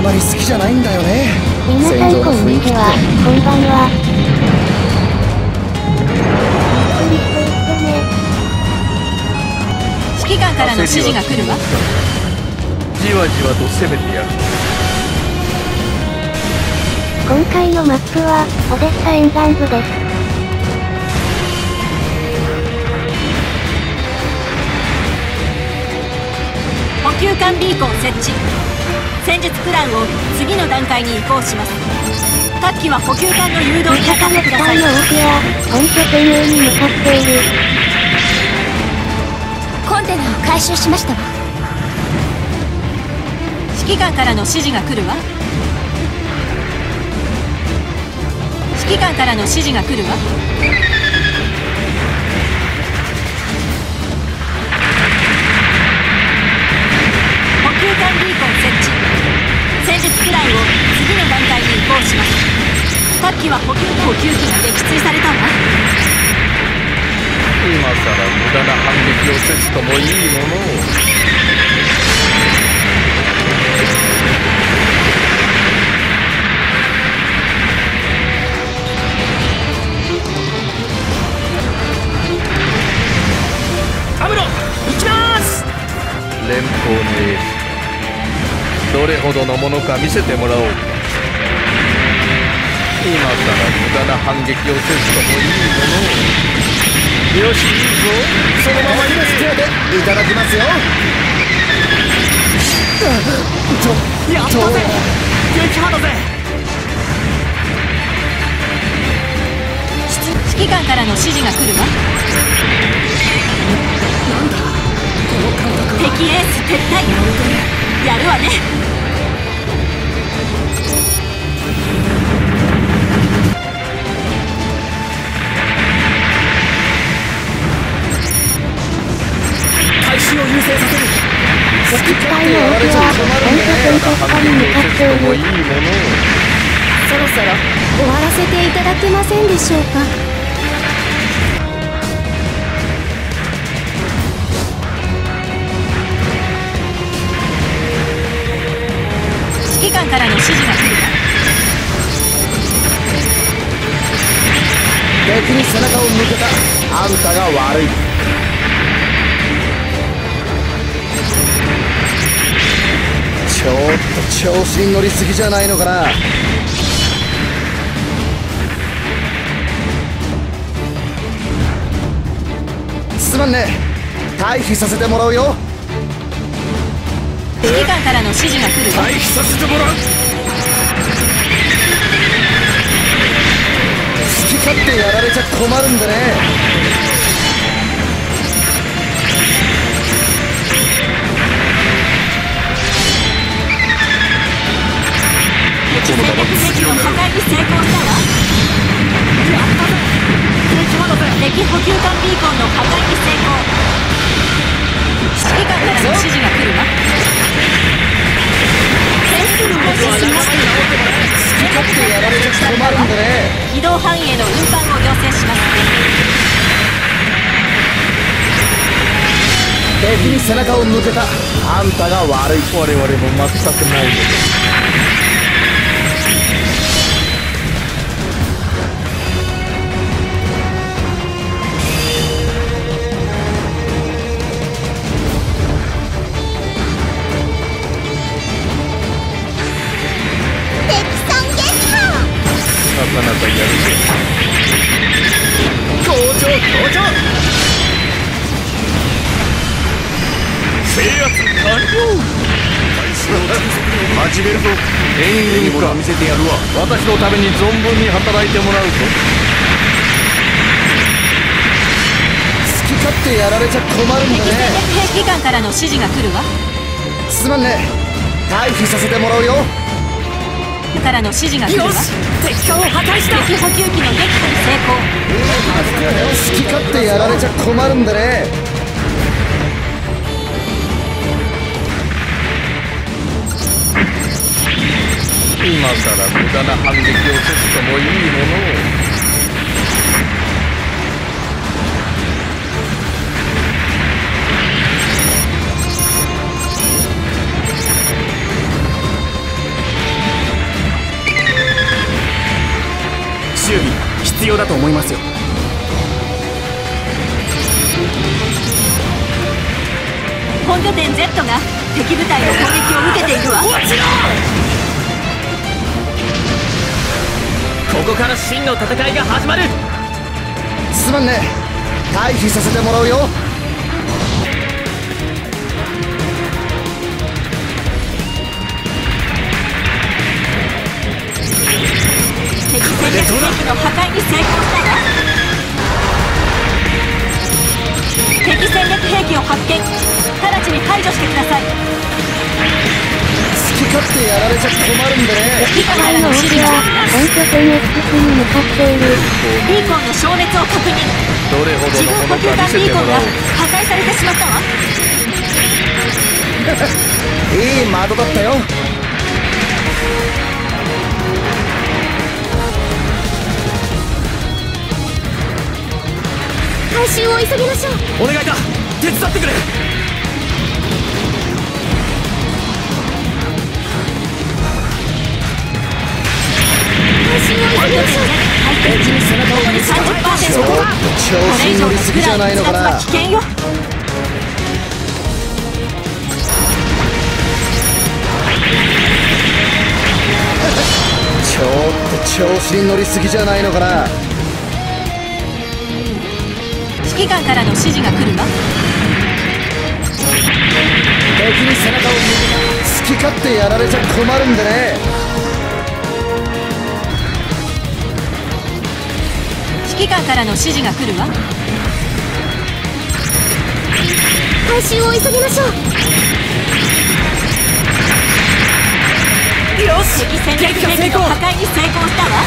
あまり好きじゃないんだよね。皆さんこんにちは。こんばんは。指揮官からの指示が来るわ。じわじわと攻めてやる。今回のマップはオデッサ沿岸部です補給艦ビーコン設置。戦術プランを次の段階に移行します。各機は補給艦の誘導に当た。ってください機体の大手は本拠点へに向かっているコンテナを回収しました。わ指揮官からの指示が来るわ指揮官からの指示が来るわ補給艦ビーコン設置。戦術プランを次の段階に移行します。各機は補給補給機が撃墜されたわ今さら無駄な。反撃をせずともいいものをアムロ行きます！連邦のエースどれほどのものか見せてもらおう。今さら無駄な反撃をせずともいいものを。よしいいぞ。そのまま今手当て。いただきますよ。とやったぜ。撃破だぜ。指揮官からの指示が来るわ。敵エース撤退。やるわねそろそろ終わらせていただけませんでしょうか？指揮官からの指示が。来るわ敵に背中を向けた。あんたが悪いちょっと調子に乗りすぎじゃないのかな。すまんね。退避させてもらうよ。指揮官からの指示が来る。わ退避させてもらう。好き勝手やられちゃ困るんでね敵戦略兵器の破壊に成功したわ敵補給艦ビーコンの破壊に成功指揮官からの指示が来るわ点数を開始しました好き勝手やられちゃ困るんでね軌道範囲への運搬を要請します敵に背中を向けた。あんたが悪い。我々も負けたくないのでな始めるぞ。援軍か見せてやるわ。私のために存分に働いてもらうぞ。好き勝手やられちゃ困るん敵戦でね略兵器官からの指示が来るわ。すまんね。退避させてもらうよ。からの指示が来るわ。敵艦を破壊し敵補給機の撃破に成功。好き勝手やられちゃ困るんでね今さら無駄な反撃をせずともいいものを。修理必要だと思いますよ本拠点 Z が敵部隊の攻撃を受けているわここから真の戦いが始まる。すまんね。退避させてもらうよ。敵戦略兵器の破壊に成功したわ敵戦略兵器を発見。直ちに排除してください好き勝手やられちゃ困るんでね。機関から隊のの指示が多くは本拠点 X に向かっている。ビーコンの消滅を確認どれほどのものか見補給艦せてもらおう。ビーコンが破壊されてしまったわ。いい窓だったよ。回収を急ぎましょう。お願いだ。手伝ってくれとこ調子に乗りすぎじゃないのかな。危険よちょっと調子に乗りすぎじゃないのかな。指揮官からの指示が来るわ敵に背中を好き勝手やられちゃ困るんでね指揮官からの指示が来るわ。回収を急ぎましょう。よし敵戦略兵器の破壊に成功したわ。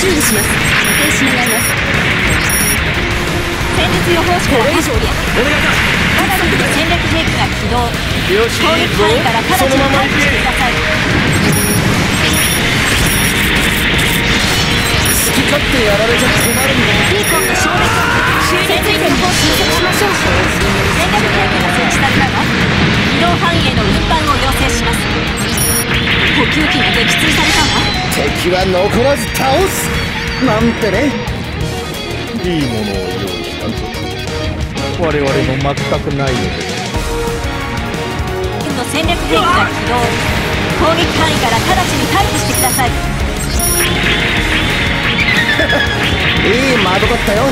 修理します。停止願います。戦術予報士からお願いだ我が国の戦略兵器が起動。攻撃範囲から直ちに退避してください好き勝手やられちゃ困るんでビーコンの消滅戦術予報士にしましょう戦略兵器が設置されたわ移動範囲への運搬を要請します補給機が撃墜されたわ敵は残らず倒すなんてねいいものを用意したぞ我々も全くないのですの戦略兵器が起動攻撃範囲から直ちに退避してください。いい窓だったよ。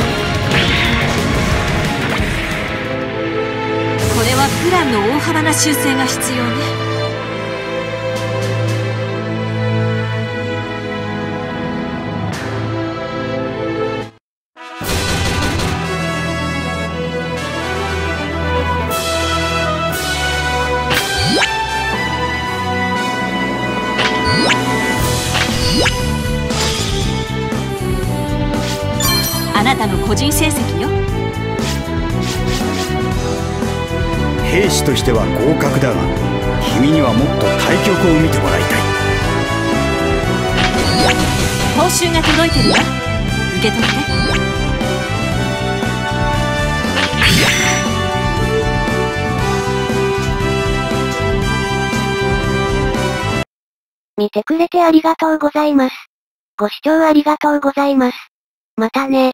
これはプランの大幅な修正が必要ね。なたの個人成績よ兵士としては合格だが君にはもっと対局を見てもらいたい報酬が届いてるわ受け取って見てくれてありがとうございます。ご視聴ありがとうございます。またね。